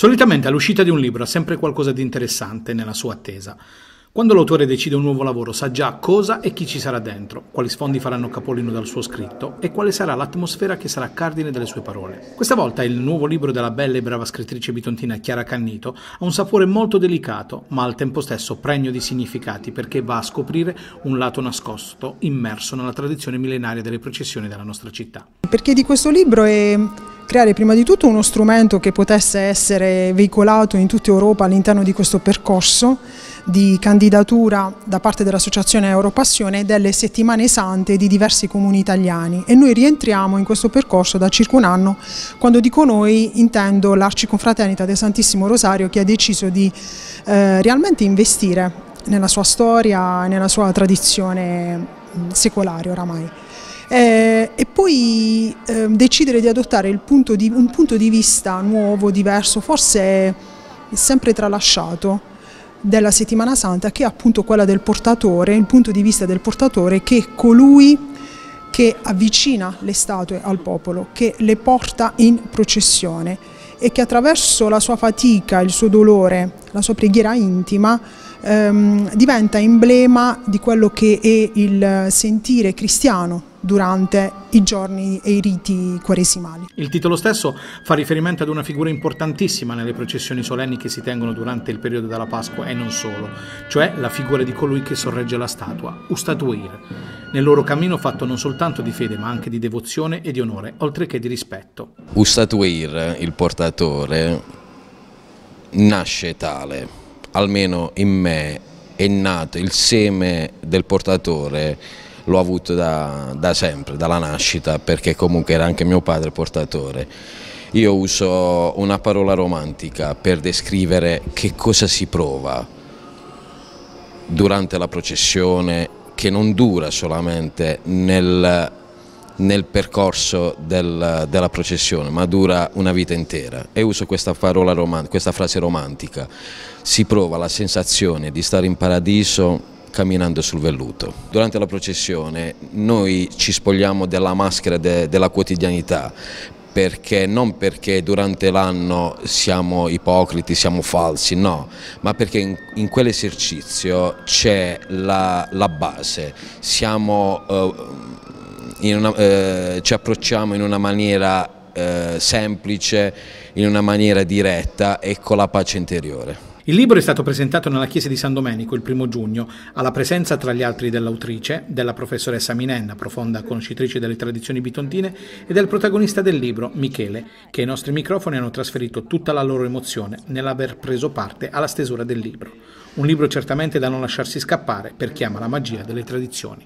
Solitamente all'uscita di un libro ha sempre qualcosa di interessante nella sua attesa. Quando l'autore decide un nuovo lavoro sa già cosa e chi ci sarà dentro, quali sfondi faranno capolino dal suo scritto e quale sarà l'atmosfera che sarà cardine delle sue parole. Questa volta il nuovo libro della bella e brava scrittrice bitontina Chiara Cannito ha un sapore molto delicato, ma al tempo stesso pregno di significati perché va a scoprire un lato nascosto, immerso nella tradizione millenaria delle processioni della nostra città. Perché di questo libro è creare prima di tutto uno strumento che potesse essere veicolato in tutta Europa all'interno di questo percorso di candidatura da parte dell'Associazione Europassione delle settimane sante di diversi comuni italiani. E noi rientriamo in questo percorso da circa un anno quando dico noi intendo l'Arciconfraternita del Santissimo Rosario che ha deciso di eh, realmente investire nella sua storia e nella sua tradizione secolare oramai eh, e poi eh, decidere di adottare punto di, un punto di vista nuovo, diverso, forse sempre tralasciato della settimana santa che è appunto quella del portatore, il punto di vista del portatore che è colui che avvicina le statue al popolo, che le porta in processione e che attraverso la sua fatica, il suo dolore, la sua preghiera intima ehm, diventa emblema di quello che è il sentire cristiano durante i giorni e i riti quaresimali. Il titolo stesso fa riferimento ad una figura importantissima nelle processioni solenni che si tengono durante il periodo della Pasqua e non solo, cioè la figura di colui che sorregge la statua, Ustatuir, nel loro cammino fatto non soltanto di fede ma anche di devozione e di onore, oltre che di rispetto. Ustatuir, il portatore, nasce tale, almeno in me è nato il seme del portatore l'ho avuto da, da, sempre, dalla nascita, perché comunque era anche mio padre portatore. Io uso una parola romantica per descrivere che cosa si prova durante la processione, che non dura solamente nel, nel percorso del, della processione, ma dura una vita intera. E uso questa, parola questa frase romantica. Si prova la sensazione di stare in paradiso camminando sul velluto. Durante la processione noi ci spogliamo della maschera de, della quotidianità perché non perché durante l'anno siamo ipocriti, siamo falsi, no, ma perché in, in quell'esercizio c'è la, la, base, siamo, eh, una, eh, ci approcciamo in una maniera eh, semplice, in una maniera diretta e con la pace interiore. Il libro è stato presentato nella chiesa di San Domenico il primo giugno, alla presenza tra gli altri dell'autrice, della professoressa Minenna, profonda conoscitrice delle tradizioni bitontine, e del protagonista del libro, Michele, che ai nostri microfoni hanno trasferito tutta la loro emozione nell'aver preso parte alla stesura del libro. Un libro certamente da non lasciarsi scappare per chi ama la magia delle tradizioni.